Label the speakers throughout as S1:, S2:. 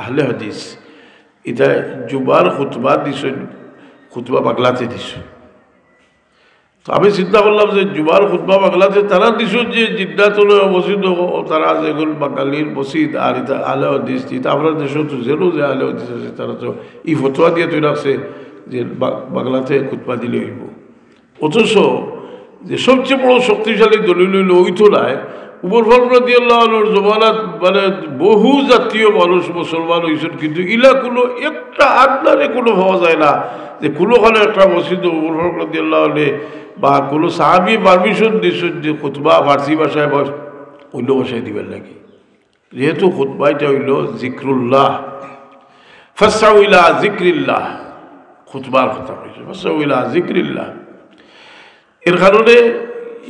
S1: আহলে হাদিস এটা জুবার খুতবা দিছেন, খুতবা বাংলাতে দিছেন। তো আমি চিন্তা করলাম যে জুবার খুতবা বাংলাতে তারা দিছেন যে জিদ্দাতুল মসজিদ তারা যেগুলো বাঙালির মসজিদ, আর এটা আহলে হাদিস এটা আমরা দেশ তো জেলো যে আহলে হাদিস আছে, তারা তো এই ফতোয়া দিয়ে তৈরি রাখছে যে বাংলাতে খুতবা দিলে হইব। অথচ যে সবচেয়ে বড় শক্তিশালী দলিল হইল ওই তোলায় উমর আল্লাহর জমানাত মানে বহু জাতীয় মানুষ মুসলমান হয়েছেন কিন্তু ইলা কোনো একটা আন্দারে কোনো পাওয়া যায় না যে কোনোখানে একটা মসজিদ উমর আল্লাহ বা কোনো সাহাবি পারমিশন দিয়েছেন যে খুতবা ফার্সি ভাষায় বা অন্য ভাষায় দিবেন নাকি? যেহেতু খুতবাইটা হইল জিক্রুল্লাহ ফসাউলা জিক্রিল্লাহ, খুতবার কথা কইছে ফসাউলা জিক্রিল্লাহ। এর কারণে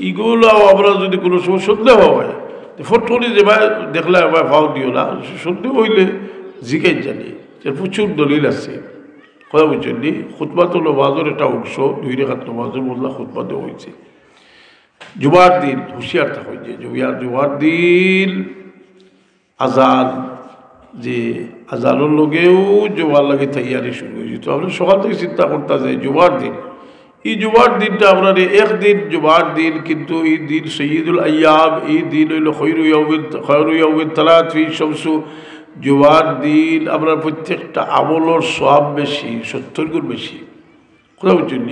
S1: ইগুলো আমরা যদি কোনো সময় সন্দেহ হয় ফটোনি যে ভাই দেখলে ভাই ভাও দিও না সন্দেহ হইলে জিজ্ঞেস জানি প্রচুর দলিল আছে। কথা বুঝছেন নি? খুতবাত নমাজের একটা অংশ, দুই রেখাত নমাজের মধ্যে খুতবাতে হয়েছে। জুমার দিন হুঁশিয়ার থাকা যে জুমিয়ার জুমার দিন আজান, যে আজানোর লগেও জুমার লাগে তৈয়ারি শুরু হয়েছে। তো আমরা সকাল থেকে চিন্তা করতে যে জুমার দিন এই জুমার দিনটা আপনার একদিন জুমার দিন, কিন্তু এই দিন সঈদুল আয়াব এই দিন হইল খৈরু খৈরু ইয়াউমিন তালাত ফি শমসু। জুমার দিন আপনার প্রত্যেকটা আমলর সব বেশি, সত্তর গুণ বেশি। কোথাও বুঝছেন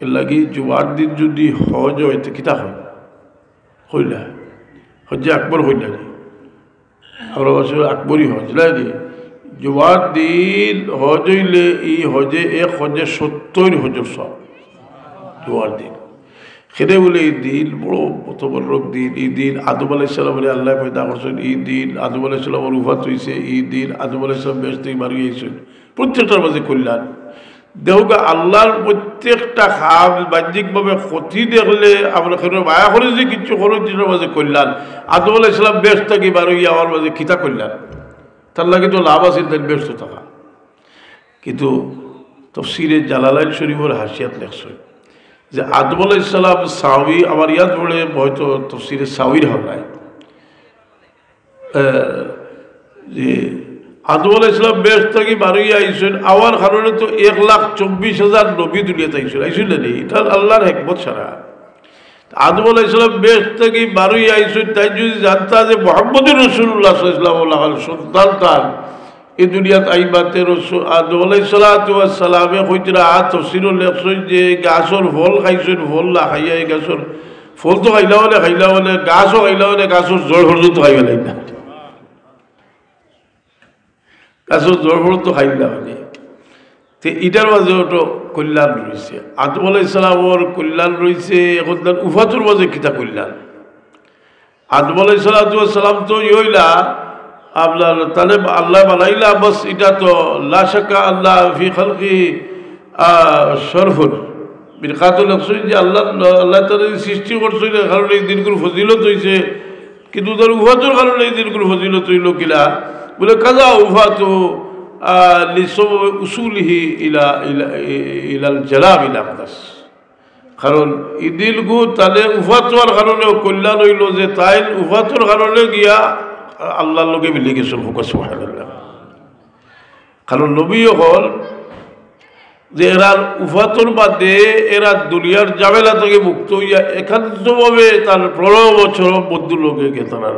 S1: এর লাগি জুমার দিন যদি হজ হয়, তো কিতা হয়? হইলা হজ্জে আকবর হইলা নি আমরা আকবরই হজ, নাই জুমার দিন হজ হইলে এই হজে এক হজে সত্তর হজর সব। জুমার দিন। সেটা বলে এই দিন বড় মতবরক দিন, এই দিন আদম আলাইসালামের আল্লাহ পয়দা করছেন, এই দিন আদম আলাইসালামের উফাত হয়েছে এই দিন আদম আলাইসালাম বেশ থেকে মারি গেছেন প্রত্যেকটার মাঝে কল্যাণ। দেহগা আল্লাহর প্রত্যেকটা খাম বাহ্যিকভাবে ক্ষতি দেখলে আমরা কেন মায়া করে যে কিছু খরচ মাঝে কল্যাণ। আদম আলাইসালাম বেশ থাকি গিয়ে আমার মাঝে খিতা কল্যাণ। তার লাগে তো লাভ আছে তার ব্যস্ত থাকা কিন্তু তফসিরে জালালাইন শরীফের হাসিয়াত লেখছে যে আদম আলাইসালাম সাউই আমার ইয়াদ পড়ে হয়তো তফসিরে সাউইর হল্লায় যে আদম আলাইসালাম বেশ থাকি বারোই আইসেন আমার কারণে তো এক লাখ চব্বিশ হাজার নবী দুনিয়াতে আইসেন আইসেন না এটা আল্লাহর হেকমত সারা আদম আলাইসালাম বেশ থেকে বারোই আইসেন তাই যদি জানতা যে মোহাম্মদ রসুল্লাহ ইসলাম সন্তান তার এই দুনিয়াত আইবাতে রসুল আদম আলাইসালামে হইতরা আ লেখছেন যে গাছর ফল খাইছেন ফল না খাইয়া এই গাছর ফল তো খাইলা হলে খাইলা হলে, গাছও খাইলা হলে গাছর জল পর্যন্ত খাইবে না। গাছর জল পর্যন্ত খাইলা হলে। তো এটার মাঝে ওটো কল্যাণ রয়েছে আদম আলাই ইসলামর কল্যাণ রয়েছে এখন তার উফাতুর মাঝে কিতা কল্যাণ? আদম সালাম তো ইলা আপনার তাহলে আল্লাহ বানাইলা, বস এটা তো লাশাকা আল্লাহ ফি খালকি সরফুল বিরকাতুল যে আল্লাহ আল্লাহ তাদের সৃষ্টি করছিল কারণ এই দিনগুলো ফজিলত হয়েছে কিন্তু তার উফাতুর কারণে এই দিনগুলো ফজিলত হইল কিলা বলে, কাজা উফাতু উসুলিহি ইলা ইলা, ইলাল জালাম ইলা আকদাস কারণ ইদিল গু তাহলে উফাতোয়ার কারণে কল্যাণ হইল যে তাই উফাতোর কারণে গিয়া আল্লাহর লোকে মিলে গেছিল ফোকাস কারণ নবীও হল যে এরা উফাতর বাদে এরা দুনিয়ার জামেলা থেকে মুক্ত হইয়া একান্তভাবে তার পনেরো বছর বন্ধু লোকে তারা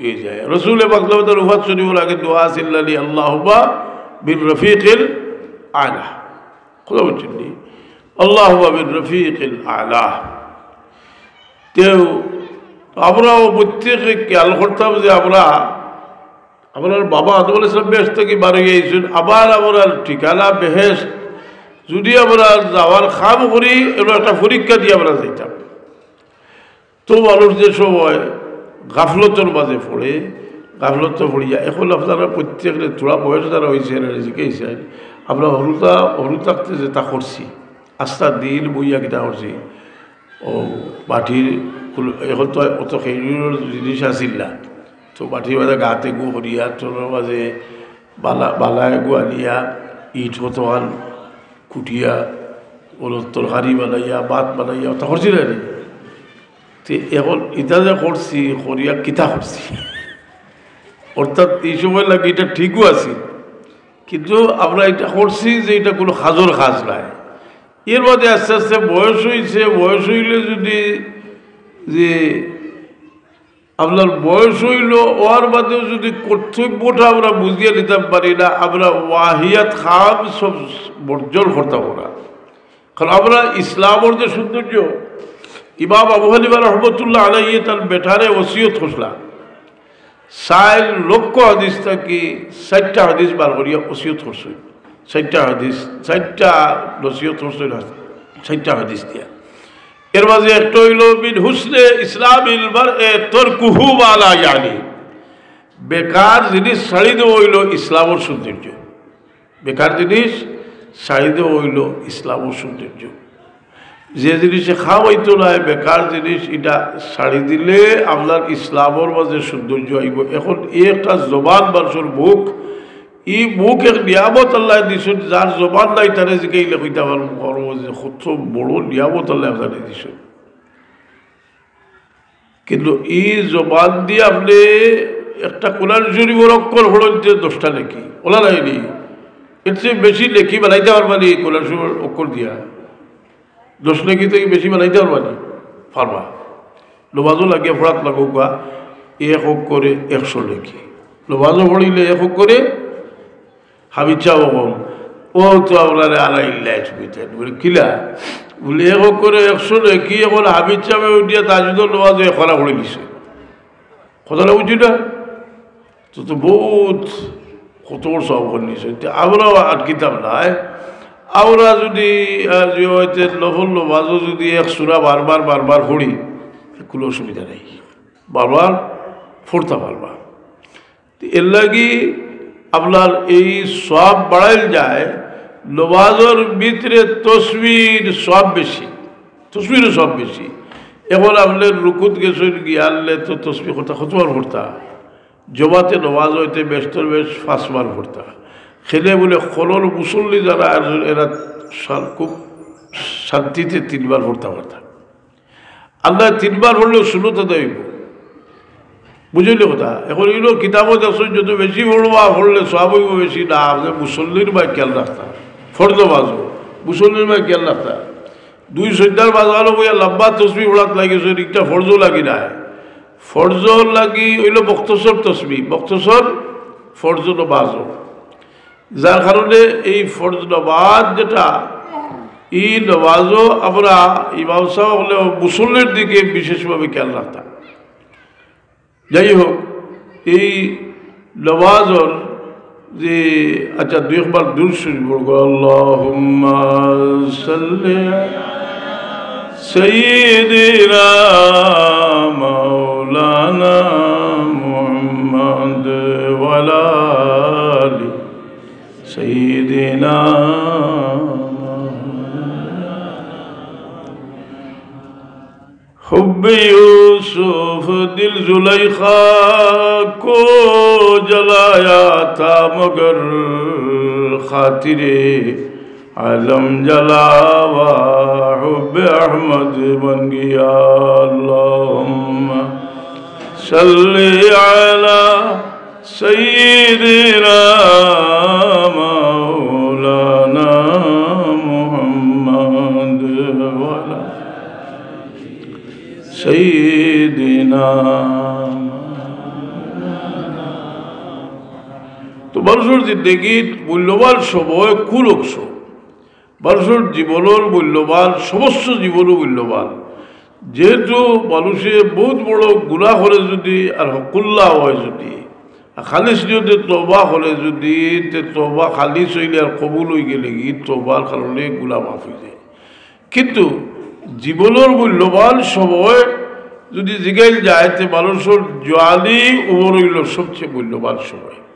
S1: ইয়ে যায়। রসুল বাকলাম তার উফাত শরীফুল আগে দোয়া সিল্লালি আল্লাহ বিন রফিকিল আলা কথা বলছেন নি আল্লাহ বিন রফিকিল আলা তেও আমরাও প্রত্যেকে খেয়াল করতাম যে আমরা, আমার বাবা আদম ইসলাম বেশ থেকে বাড়ি গিয়েছেন? আবার আমরা ঠিকানা বেহেস যদি আমরা যাওয়ার খাম করি এগুলো একটা পরীক্ষা দিয়ে আমরা যাইতাম। তো মানুষ যে সময় গাফলতর মাঝে পড়ে গাফলত পড়িয়া এখন আপনারা প্রত্যেকে তোরা বয়স যারা হয়েছে শিখেছেন আমরা হরুতা হরু থাকতে তা করছি আস্তা দিন বইয়া কিতা করছি ও মাটির এখন তো, অত খেলির জিনিস আসিল না তো মাটির মাঝে গাতে গু হরিয়া তোর মাঝে বালা বালায় গু আনিয়া, ইট মতোয়ান কুটিয়া ওর তরকারি বানাইয়া, ভাত বানাইয়া তা করছি না এখন ইটা যে করছি করিয়া কিতা করছি অর্থাৎ এই সময় লাগে এটা ঠিকও আছে কিন্তু আমরা এটা করছি যে এটা কোনো সাজর সাজ নাই। এর মধ্যে আস্তে আস্তে বয়স হয়েছে বয়স হইলে যদি যে আপনার বয়স হইল, ওর বাদেও যদি কর্তব্যটা আমরা বুঝিয়ে নিতে পারি না, আমরা ওয়াহিয়াত খাম সব বর্জন করতাম না। কারণ আমরা ইসলামের যে সৌন্দর্য, ইমাম আবু হানিবা রহমতুল্লাহ আলাইয়ে তার বেটারে ওসিয়ত খসলা ষাট লক্ষ হাদিস থাকি ষাটটা হাদিস বার করিয়া ওসিয়ত করছে ষাটটা হাদিস ষাটটা নসিয়ত করছে ষাটটা হাদিস দিয়া। এর মাঝে একটা হইল বিন হুসনে ইসলাম এ তোর কুহু বালা জানি বেকার জিনিস ছাড়ি দেওয়া হইল ইসলামর সৌন্দর্য। বেকার জিনিস ছাড়ি দেওয়া হইল ইসলামর সৌন্দর্য। যে জিনিসে খাওয়াইতো না, বেকার জিনিস, এটা ছাড়ি দিলে আপনার ইসলামর মাঝে সৌন্দর্য আইব। এখন এই একটা জবান মানুষের মুখ ই মুখ এক নিয়ামত আল্লাহ দিছুন, যার জবান নাই তারে জিকাইলে কইতে পারব যে কত বড় নিয়ামত আল্লাহ আপনারে দিছুন। কিন্তু ই জবান দিয়ে আপনি একটা কোরআন শরীফের অক্ষর হলেন যে দশটা লেখি ওলা নাইনি এর চেয়ে বেশি লেখি বানাইতে পারবানি কোরআন শরীফের অক্ষর দিয়া? দশ লেখি থেকে বেশি পারবানি পারবা লোবাজও লাগিয়ে ফোড়াত লাগুকা এক হোক করে একশো লেখি লোবাজও পড়িলে এক হোক করে হাবিচাও কম। ও তো আপনার আড়াই লাইট বুঝতেন বলে কিলা? বলে এক হোক করে একশো লেখি এখন চাপে উঠিয়া তাজুদর লোবাজও এখরা করে দিছে। কথাটা বুঝি না? তো তো বহুত কত সব নিছে আমরাও আটকিতাম নাই? আমরা যদি যে হয়তো নফল নমাজও যদি এক সুরা বারবার বারবার পড়ি, কোনো অসুবিধা নেই। বারবার পড়তে পারবা। এর লাগি আপনার এই সব বাড়াইল যায়, নমাজের ভিতরে তসবির সব বেশি, তসবিরও সব বেশি। এখন আপনার রুকুত গেছেন গিয়ালে তো তসবি করতা কতবার ভরতা জমাতে নমাজ হইতে ব্যস্তর বেশ ফাঁসবার ভরতা খেলে বলে খলর মুসল্লি যারা এরা খুব শান্তিতে তিনবার ভরতা পারতা আল্লাহ তিনবার ভরলেও শুনোতে দেব বুঝলি কথা? এখন এগুলো কিতাবও দেখছ যত বেশি পড়বা পড়লে সব বেশি। না আপনার মুসল্লির বা খেয়াল রাখতা ফর্দ বাজো। মুসল্লির বা খেয়াল রাখতা দুই সন্ধ্যার বাজারও বইয়া লম্বা তসবি পড়াত লাগিয়েছে একটা ফর্জও লাগি নাই। ফর্জ লাগি হইল বক্তসর তসবি বক্তসর ফর্জ বাজো। যার কারণে এই ফর্জ নবাজ যেটা এই নমাজও আমরা ইমাম সাহেব হলেও মুসল্লির দিকে বিশেষভাবে খেয়াল রাখতাম যাই হোক এই নমাজর যে আচ্ছা দুই একবার দূর শুনি বলব আল্লাহ সঈদিনা মৌলানা মোহাম্মদ خب حب یوسف، دل زلیخا، کو جلایا تھا مگر خاطر عالم جلاوا حب احمد بن گیا۔ اللہم صلی علی سیدنا مولانا محمد وعلا সঈদিনা তো মানুষের জিন্দগিত মূল্যবান সময় কুলক্ষ মানুষের জীবনের মূল্যবান সমস্ত জীবনও মূল্যবান যেহেতু মানুষে বহুত বড় গুণা করে যদি আর হকুল্লা হয় যদি খালিস যদি তবা হলে যদি তবা খালিস হইলে আর কবুল হয়ে গেলে কি? তবার কারণে গুলা মাফ হয়ে যায়। কিন্তু জীবনের মূল্যবান সময় যদি জিগাইল যায়, তে মানুষের জোয়ালি উমর হইল সবচেয়ে মূল্যবান সময়।